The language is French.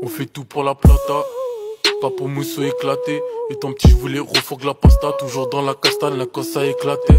On fait tout pour la plata. Pas pour mousseau éclaté. Et ton petit, je voulais la pasta. Toujours dans la castane, la cosse a éclaté.